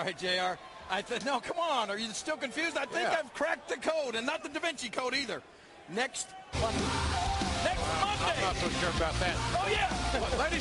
All right, JR. I said, no, come on. Are you still confused? I think yeah. I've cracked the code and not the Da Vinci code either. Next button. Not so sure about that. Oh, yeah. Ladies